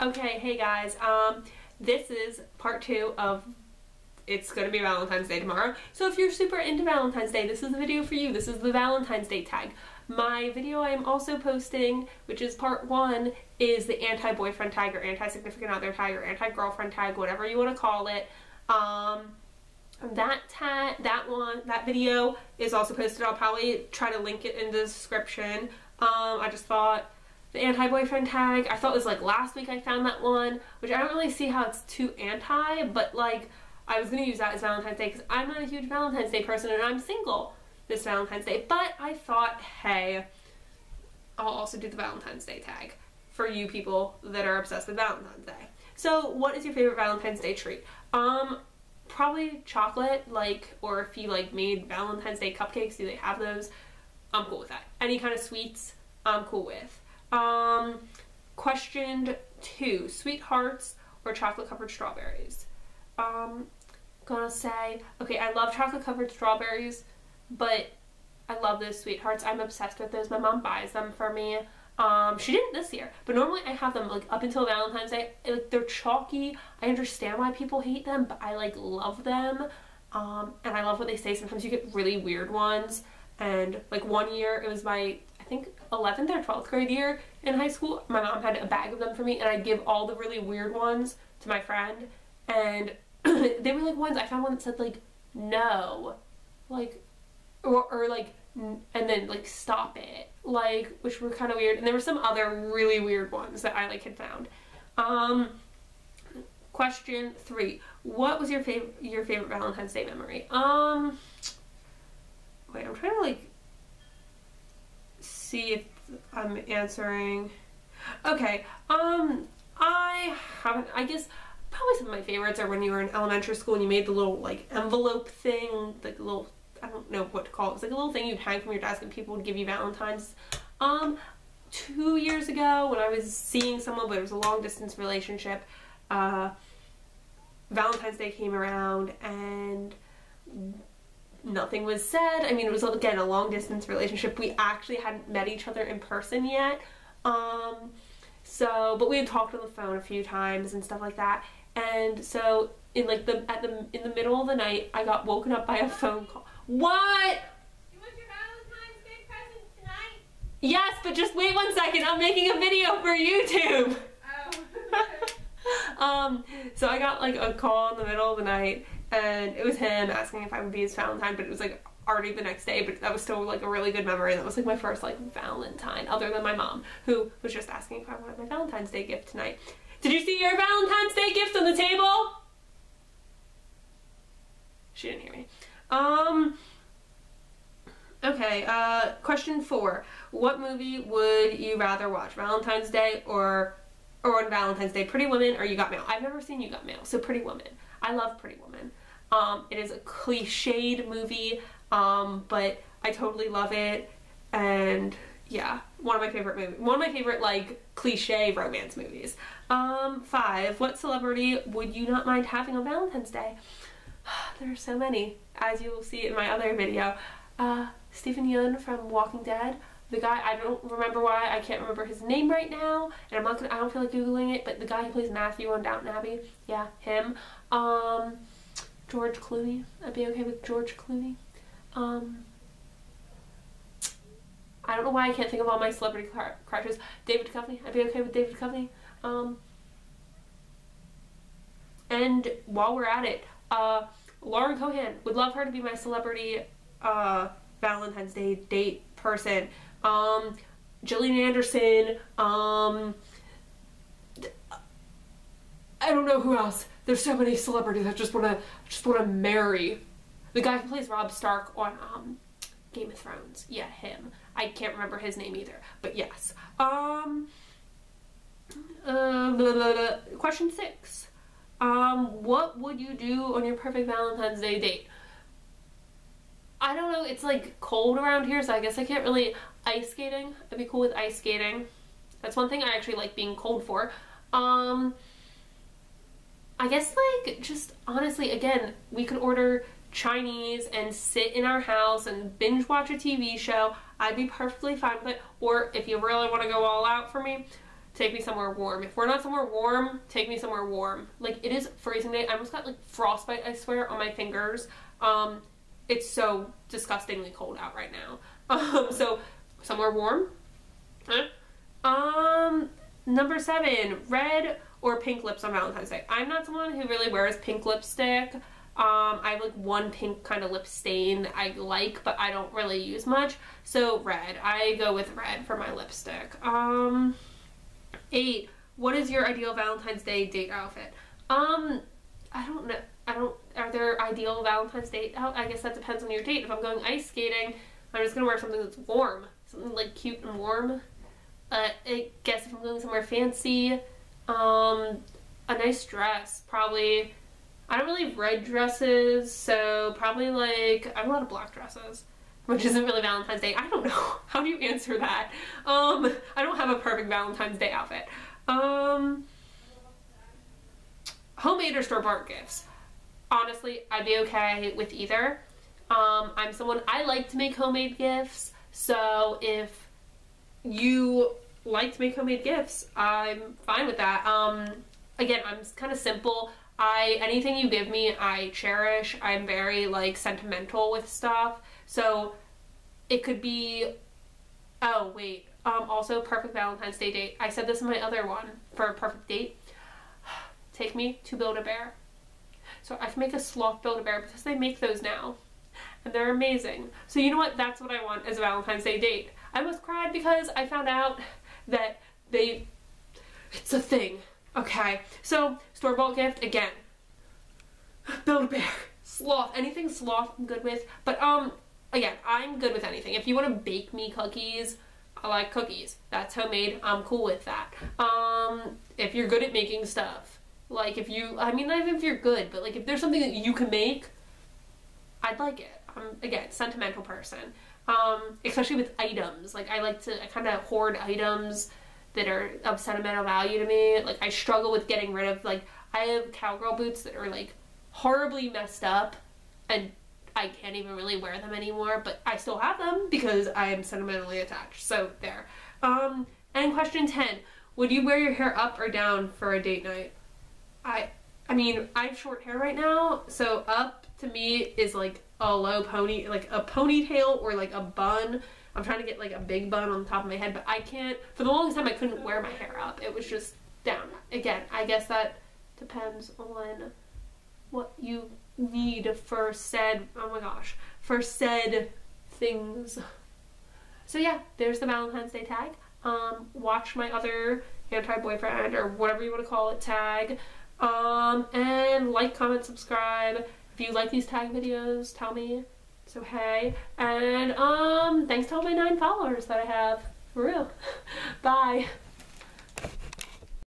Okay, hey guys, um, this is part two of it's gonna be Valentine's Day tomorrow. So if you're super into Valentine's Day, this is the video for you. This is the Valentine's Day tag. My video I'm also posting, which is part one, is the anti-boyfriend tag or anti-significant other tag or anti-girlfriend tag, whatever you want to call it. Um, that tag, that one, that video is also posted. I'll probably try to link it in the description. Um, I just thought the anti-boyfriend tag. I thought it was like last week I found that one, which I don't really see how it's too anti, but like I was gonna use that as Valentine's Day because I'm not a huge Valentine's Day person and I'm single this Valentine's Day. But I thought, hey, I'll also do the Valentine's Day tag for you people that are obsessed with Valentine's Day. So what is your favorite Valentine's Day treat? Um, probably chocolate, like, or if you like made Valentine's Day cupcakes, do they have those? I'm cool with that. Any kind of sweets, I'm cool with. Um, question two, sweethearts or chocolate covered strawberries? Um, gonna say, okay, I love chocolate covered strawberries, but I love those sweethearts. I'm obsessed with those. My mom buys them for me. Um, she didn't this year, but normally I have them like up until Valentine's Day. Like they're chalky. I understand why people hate them, but I like love them. Um, and I love what they say. Sometimes you get really weird ones. And like one year, it was my I think 11th or 12th grade year in high school, my mom had a bag of them for me and I'd give all the really weird ones to my friend and they were like ones, I found one that said like, no, like, or, or like, and then like stop it, like, which were kind of weird. And there were some other really weird ones that I like had found. Um, question three, what was your favorite, your favorite Valentine's Day memory? Um, wait, I'm trying to like see if I'm answering. Okay, um, I haven't, I guess probably some of my favorites are when you were in elementary school and you made the little like envelope thing, like little, I don't know what to call it. It's like a little thing you'd hang from your desk and people would give you Valentine's. Um, two years ago when I was seeing someone, but it was a long distance relationship, uh, Valentine's Day came around and nothing was said. I mean, it was again a long distance relationship. We actually hadn't met each other in person yet. Um, so, but we had talked on the phone a few times and stuff like that. And so, in like the at the in the middle of the night, I got woken up by a phone call. What? Yes, but just wait one second. I'm making a video for YouTube. Oh. um, so I got like a call in the middle of the night and it was him asking if I would be his Valentine, but it was like already the next day, but that was still like a really good memory. That was like my first like Valentine, other than my mom, who was just asking if I wanted my Valentine's Day gift tonight. Did you see your Valentine's Day gift on the table? She didn't hear me. Um, okay, uh, question four. What movie would you rather watch, Valentine's Day or, or on Valentine's Day, Pretty Woman or You Got Mail? I've never seen You Got Mail, so Pretty Woman. I love Pretty Woman. Um, it is a cliched movie, um, but I totally love it. And yeah, one of my favorite movies. One of my favorite like cliche romance movies. Um, five. What celebrity would you not mind having on Valentine's Day? there are so many, as you will see in my other video. Uh, Steven Yeun from Walking Dead. The guy, I don't remember why, I can't remember his name right now, and I'm not gonna, I don't feel like Googling it, but the guy who plays Matthew on Downton Abbey, yeah, him. Um, George Clooney. I'd be okay with George Clooney. Um, I don't know why I can't think of all my celebrity crushes. David Duchovny. I'd be okay with David Duchovny. Um, and while we're at it, uh, Lauren Cohan would love her to be my celebrity uh, Valentine's Day date person. Um, Gillian Anderson. Um, I don't know who else. There's so many celebrities I just wanna just wanna marry. The guy who plays Robb Stark on um, Game of Thrones. Yeah, him. I can't remember his name either, but yes. Um, uh, blah, blah, blah. Question six. Um, what would you do on your perfect Valentine's Day date? I don't know, it's like cold around here, so I guess I can't really ice skating. I'd be cool with ice skating. That's one thing I actually like being cold for. Um, I guess like just honestly again we could order Chinese and sit in our house and binge watch a TV show I'd be perfectly fine with it or if you really want to go all out for me take me somewhere warm. If we're not somewhere warm, take me somewhere warm. Like it is freezing day. I almost got like frostbite, I swear, on my fingers. Um, it's so disgustingly cold out right now. Um, so somewhere warm. Um, number seven, red or pink lips on Valentine's Day. I'm not someone who really wears pink lipstick. Um, I have like one pink kind of lip stain that I like, but I don't really use much. So red. I go with red for my lipstick. Um, eight. What is your ideal Valentine's Day date outfit? Um, I don't know. I don't. Are there ideal Valentine's Day? Oh, I guess that depends on your date. If I'm going ice skating, I'm just gonna wear something that's warm, something like cute and warm. Uh, I guess if I'm going somewhere fancy, um, a nice dress, probably. I don't really red dresses, so probably like I have a lot of black dresses, which isn't really Valentine's Day. I don't know. How do you answer that? Um, I don't have a perfect Valentine's Day outfit. Um, homemade or store bought gifts. Honestly, I'd be okay with either. Um, I'm someone I like to make homemade gifts, so if you like to make homemade gifts, I'm fine with that. Um, again, I'm kind of simple. I anything you give me, I cherish. I'm very like sentimental with stuff. So it could be oh wait. Um also perfect Valentine's Day date. I said this in my other one for a perfect date. Take me to Build a Bear. So I can make a sloth Build a Bear because they make those now. And they're amazing. So you know what? That's what I want as a Valentine's Day date. I was cried because I found out that they it's a thing. Okay. So store-bought gift again. Build a bear. Sloth. Anything sloth I'm good with. But um again, I'm good with anything. If you want to bake me cookies, I like cookies. That's homemade. I'm cool with that. Um if you're good at making stuff. Like if you I mean not even if you're good, but like if there's something that you can make, I'd like it. I'm again, sentimental person. Um, especially with items. Like I like to I kind of hoard items that are of sentimental value to me. Like I struggle with getting rid of like I have cowgirl boots that are like horribly messed up and I can't even really wear them anymore, but I still have them because I am sentimentally attached. So there. Um, and question 10, would you wear your hair up or down for a date night? I I mean, I have short hair right now, so up to me is like a low pony, like a ponytail or like a bun. I'm trying to get like a big bun on the top of my head, but I can't. For the longest time, I couldn't wear my hair up. It was just down. Again, I guess that depends on what you need for said, oh my gosh, for said things. So yeah, there's the Valentine's Day tag. Um, watch my other anti-boyfriend or whatever you want to call it tag. Um, and like, comment, subscribe. If you like these tag videos, tell me. So hey. And um, thanks to all my nine followers that I have. For real. Bye.